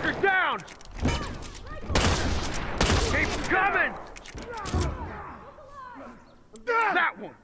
Fucker down! Keep coming! That one!